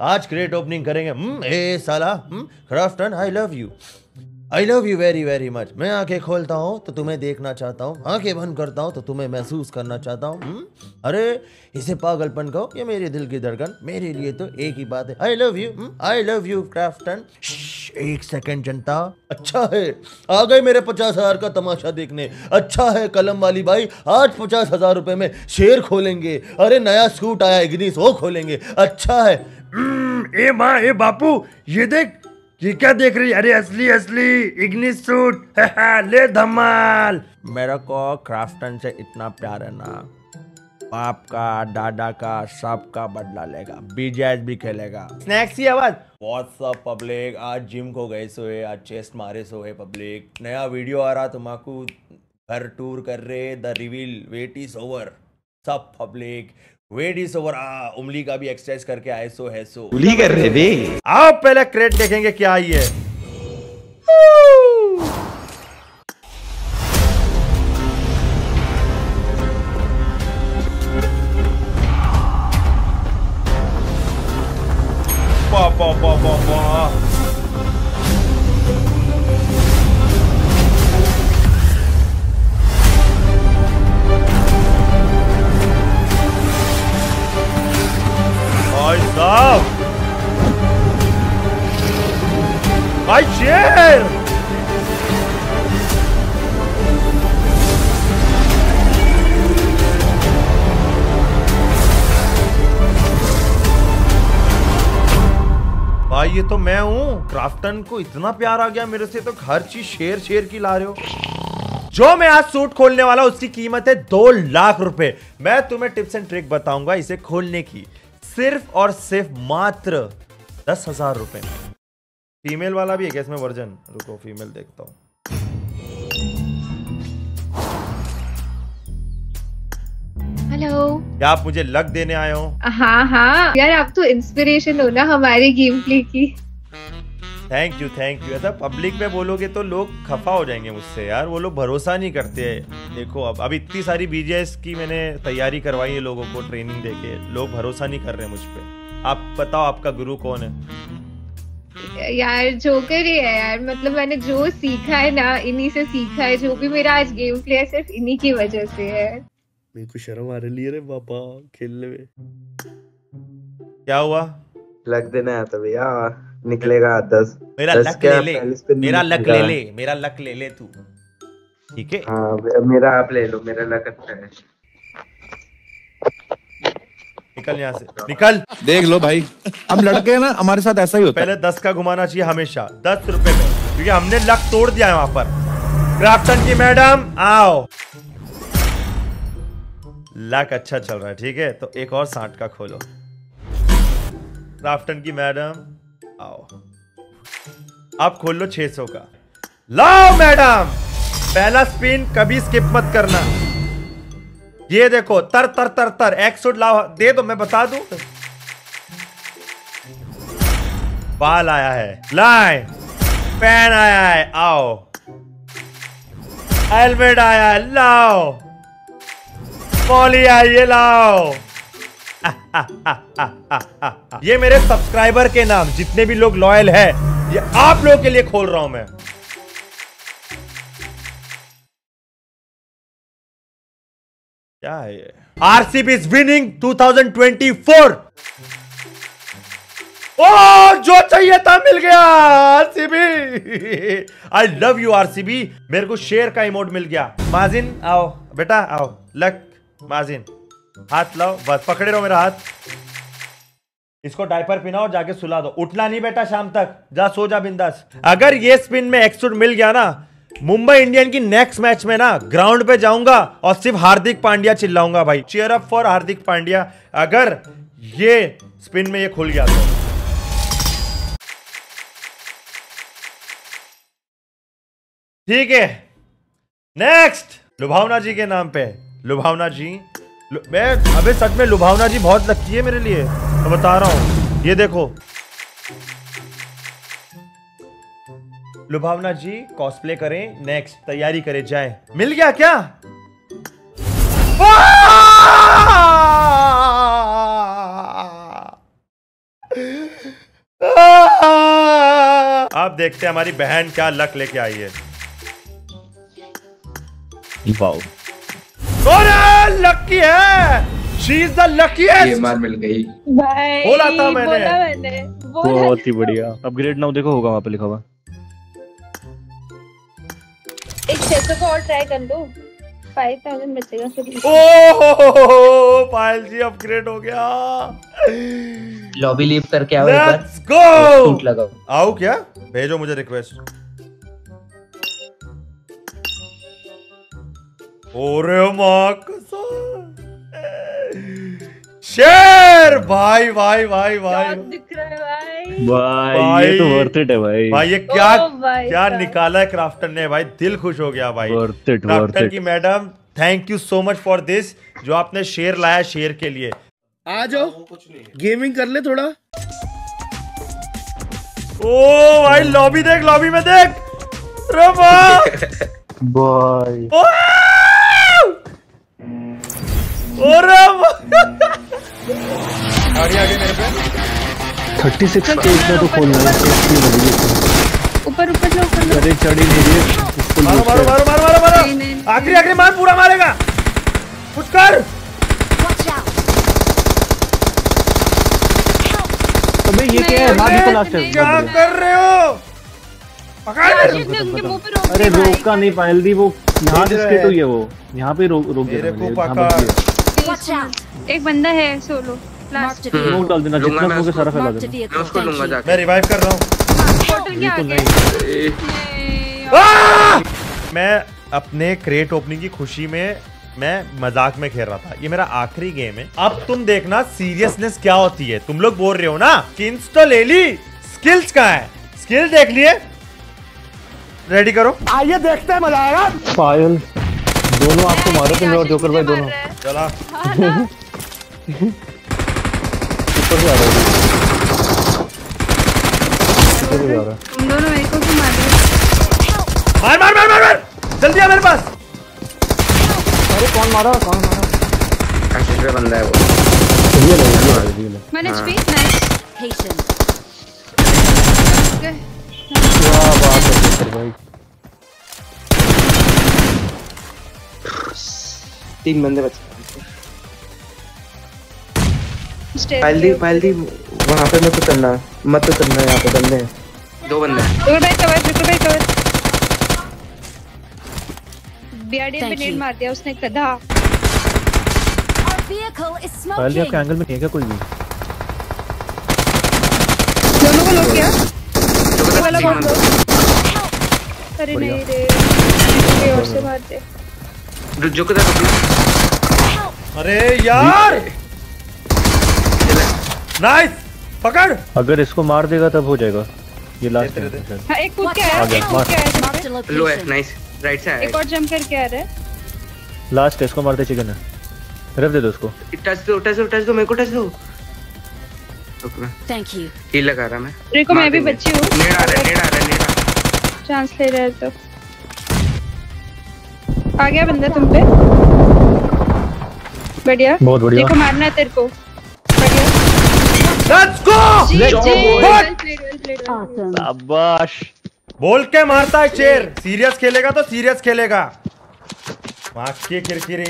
आज crate opening करेंगे। Hmm ए साला हम्म Krafton I love you I love you very very much मैं आँखें खोलता हूँ तो तुम्हें देखना चाहता हूँ। आँखें बंद करता हूँ तो तुम्हें महसूस करना चाहता हूँ। हम्म? अरे, इसे पागलपन कहो ये मेरे दिल की धड़कन। मेरे लिए तो एक ही बात है। I love you I love you Krafton एक सेकंड जनता। अच्छा है, आ गए मेरे पचास हज़ार का तमाशा देखने। अच्छा है, कलम वाली भाई आज पचास हज़ार रुपए में शेर खोलेंगे। अरे, नया सूट आया इग्निस वो खोलेंगे। अच्छा है ए माँ ए बापू ये देख ये क्या देख रही अरे असली असली इग्निस सूट ले धमाल। मेरे को क्राफ्टन से इतना प्यार है ना बाप का दादा का सबका बदला लेगा बीजेस भी खेलेगा। स्नैक्स की आवाज़। व्हाट्सअप पब्लिक आज जिम को गए सोए आज चेस्ट मारे सोए पब्लिक नया वीडियो आ रहा तुम्हाकू घर टूर कर रहे the reveal wait is over सब पब्लिक वेट इज़ ओवर आ उंगली का भी एक्सरसाइज करके आए सो है सो उली कर रहे बे आओ पहले क्रेट देखेंगे क्या आई है। वाह वाह वाह वाह भाई, ये तो मैं हूँ। क्राफ्टन को इतना प्यार आ गया मेरे से तो हर चीज़ शेर शेर की ला रहे हो। जो मैं आज सूट खोलने वाला उसकी कीमत है दो लाख रुपए। मैं तुम्हें टिप्स एंड ट्रिक बताऊँगा इसे खोलने की। सिर्फ़ और सिर्फ़ मात्र दस हज़ार रुपए में। फीमेल वाला भी है क्या इसमें वर्जन? रुको फीमेल देखता हूँ। हेलो क्या आप मुझे लक देने आए हो? हाँ हाँ। यार आप तो इंस्पिरेशन हो ना हमारे गेम प्ले की। थैंक यू थैंक यू ऐसा पब्लिक में बोलोगे तो लोग खफा हो जाएँगे मुझसे यार। वो लोग भरोसा नहीं करते। देखो अब अब इतनी सारी बीजेएस की मैंने तैयारी करवाई है लोगों को ट्रेनिंग देके। लोग भरोसा नहीं कर रहे मुझ पे। आप बताओ आपका गुरु कौन है? यार जोकर ही है यार। मतलब मैंने जो सीखा है ना इन्हीं से सीखा है। जो भी मेरा आज गेम प्ले है सिर्फ़ इन्हीं की वजह से है। मेरे को शर्म आ रही है रे पापा खेलने में क्या हुआ? लग देना है तो भैया निकलेगा दस मेरा दस लक ले ले मेरा लक ले ले मेरा लक ले ले तू। ठीक है? हाँ मेरा आप ले लो मेरा लग अच्छा है। निकल यहाँ से। निकल। देख लो भाई। हम लड़के हैं ना हमारे साथ ऐसा ही होता है। पहले दस का घुमाना चाहिए हमेशा दस रुपए में। क्योंकि हमने लक तोड़ दिया है वहाँ पर। क्राफ्टन की मैडम आओ। लक अच्छा चल रहा है ठीक है? तो एक और साठ का खोलो। क्राफ्टन की मैडम आओ। अब खोल लो 600 का। लाओ मैडम! पहला स्पिन कभी स्किप मत करना। ये देखो, तर तर तर तर, एक सूट लाओ। दे दो, मैं बता दू। बाल आया है। लाए। पैन आया है। आओ। हेलमेट आया है। लाओ। पॉली आई है, लाओ। ये मेरे सब्सक्राइबर के नाम, जितने भी लोग लॉयल है, ये आप लोगों के लिए खोल रहा हूँ मैं। क्या है ये? आरसीबी इज़ विनिंग 2024 ओ, जो चाहिए था मिल गया RCB I love you RCB मेरे को शेर का इमोट मिल गया. माजिन, आओ, बेटा, आओ. लक माजिन. हाथ लाओ, बस, पकड़े रहो मेरा हाथ. इसको डायपर पिनाओ जाके सुला दो. उठना नहीं बेटा शाम तक. जा, सो जा बिंदास. अगर ये स्पिन में एक्सुट मिल गया ना मुंबई इंडियन की नेक्स्ट मैच में ना ग्राउंड पे जाऊँगा और सिर्फ़ हार्दिक पांड्या चिल्लाऊँगा भाई। Cheer up for Hardik Pandya. अगर ये स्पिन में ये खुल गया तो। ठीक है। नेक्स्ट लुभावना जी के नाम पे। लुभावना जी। लु, मैं अबे सच में लुभावना जी बहुत लकी है मेरे लिए। तो बता रहा हूँ। ये देखो। लुभावना जी कॉस्प्ले करें नेक्स्ट तैयारी करें जाए। मिल गया क्या! अब देखते हैं हमारी बहन क्या लक लेके आई है। लकी है? शी इज़ द ये लकीएस्ट मार मिल गई। भाई बोला था मैंने। बहुत ही बढ़िया। अपग्रेड नाउ देखो होगा वहाँ पे लिखा हुआ। एक छह सौ का और ट्राई कर लो? फाइव थाउज़ेंड बचेगा फिर। ओह पायल जी अपग्रेड हो गया। लॉबी लीव करके आओ एक बार। लेट्स गो सूट लगाओ। आओ क्या? भेजो मुझे रिक्वेस्ट ओरे शेर भाई भाई भाई भाई। भाई भाई भाई। ये तो वर्थ इट है भाई। भाई ये क्या भाई क्या। निकाला है क्राफ्टन ने भाई दिल खुश हो गया भाई। Worth it worth Krafton it की madam thank you so much for this जो आपने शेर लाया शेर के लिए। आ जाओ गेमिंग कर ले थोड़ा। ओ भाई लॉबी देख लॉबी में देख। भाई। अरे थर्टी सिक्स के इतना तो खोलना है safety लगी। है। ऊपर ऊपर से ऊपर लो। अरे चढ़ ही नहीं रही है इसको मारो मारो मारो मारो मारो मारो। नहीं। आखिरी आखिरी मार पूरा मारेगा। कुछ कर। अबे ये क्या है? नहीं, हाँ लास्ट है। क्या कर रहे हो? पकड़ पे रोक अरे रोका नहीं पायल दी वो। यहाँ से रहा स्किट हुई है। वो। यहाँ पे रोक रोक मेरे को पकड़। एक बंदा है सोलो। लास्ट स्मोक डाल देना जितना मैं स्मोक है सारा फैला देना। मैं उसको लूँगा जाके। मैं रिवाइव कर रहा हूँ। पोर्टल के ये तो आगे मैं अपने क्रेट ओपनिंग की खुशी में मैं मज़ाक में खेल रहा था। ये मेरा आखिरी गेम है। अब तुम देखना सीरियसनेस क्या होती है। तुम लोग बोल रहे हो ना स्किन्स तो ले ली स्किल्स कहाँ है? स्किल देख लिए। रेडी करो। आइए देखते हैं मज़ा आएगा। पायल दोनों आपको मारो तुम और जोकर भाई दोनों। चला। ऊपर से आ रहा है रहा है। तुम दोनों मेरे को क्यों मार रहे हो मार मार मार मार मार! जल्दी आ मेरे पास! अरे कौन मारा? कौन मारा? आशीष पे बंदा है वो। ये ले ये ले मैंने एचपी नाइस क्या बात है जोकर भाई। तीन बंदे बचे। स्टेज पायल दी दी वहाँ पे मत उतरना मत उतरना यहाँ पे बंदे हैं। दो बंदे हैं। रुको भाई कवर रुको भाई कवर। बीआरडीएम पे नेट मार दिया उसने गधा। पायल दी आपके एंगल में नहीं है क्या कोई भी? दोनों को लोग किया? वाला बंदे लोग अरे नहीं रे और से मार दे। जो- जो किधर अरे यार! नाइस पकड़! अगर इसको मार देगा तब हो जाएगा। ये लास्ट है हाँ एक कूद के आ गया, पे। लो है नाइस राइट से एक और जंप करके आ रहा है। लास्ट है इसको मारते चिकन है दे दो उसको। टच दो टच दो टच दो मेरे को टच दो। Thank you. हील लगा रहा मैं। देखो मैं भी। बच्ची हूँ। नेड आ रहा है नेड आ रहा है नेड चांस ले रहे हो तो। आ गया बंदा तुम पे। बढ़िया। बहुत बढ़िया। देखो मारना है तेरे को। Well गो शाबाश। बोल के मारता है शेर। सीरियस खेलेगा तो सीरियस खेलेगा। मार के किरकिरी